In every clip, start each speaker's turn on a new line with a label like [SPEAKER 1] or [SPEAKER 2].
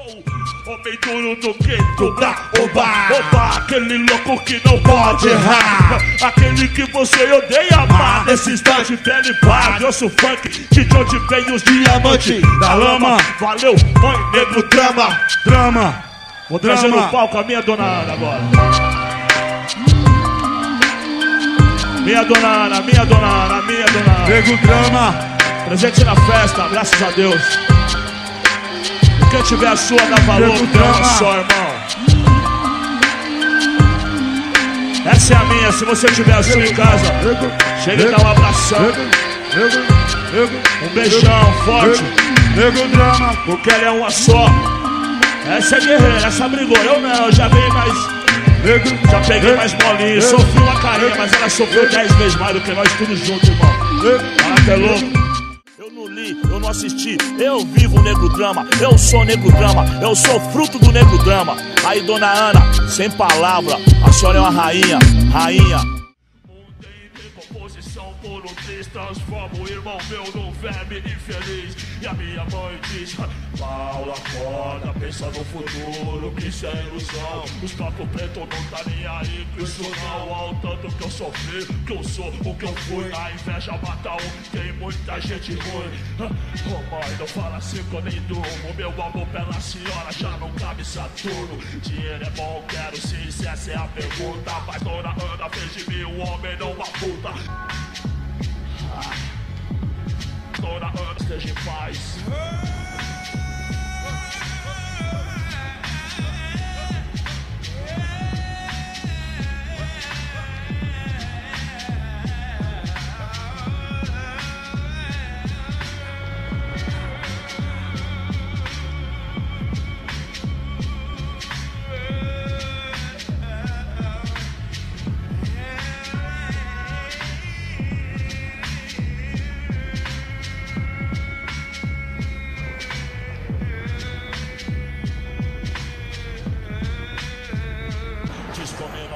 [SPEAKER 1] o duro do gueto pra oba, oba, aquele louco que não pode errar. Aquele que você odeia amar. Nesse instante, pele paga. Eu sou funk, de onde vem os diamantes da lama. Valeu, mãe, nego, drama, drama. Vou trazer no palco a minha dona Ana agora. Minha dona Ana, minha dona Ana, minha dona Ana.
[SPEAKER 2] Nego drama.
[SPEAKER 1] Presente na festa, graças a Deus. Quem tiver a sua, dá valor, drama. só, irmão. Essa é a minha, se você tiver a sua em casa, chega e dá um abração, um beijão forte,
[SPEAKER 2] Nego, drama.
[SPEAKER 1] porque ela é uma só. Essa é guerreira, essa brigou, eu não, eu já veio mais. Já peguei mais molinho, sofri uma carinha, mas ela sofreu dez vezes mais do que nós tudo junto, irmão. Caraca, é louco. Eu não li, eu não assisti, eu vivo o negro drama, eu sou negro drama, eu sou fruto do negro drama. Aí, dona Ana, sem palavra, a senhora é uma rainha, rainha. Decomposição por um triz Transforma o irmão meu num verme infeliz E a minha mãe diz Paula, acorda, pensa no futuro Que isso é ilusão. Os papos preto não tá nem aí com isso não Ao tanto que eu sofri, que eu sou o que eu fui. A inveja mata um, tem muita gente ruim. Oh mãe, não fala assim que eu nem durmo. Meu amor pela senhora já não cabe Saturno. Dinheiro é bom, quero sim, se essa é a pergunta. Mas dona Ana fez de mim um homem, não uma Ana, esteja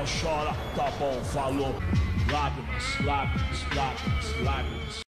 [SPEAKER 1] chora, tá bom, falou. Lágrimas, lágrimas, lágrimas, lágrimas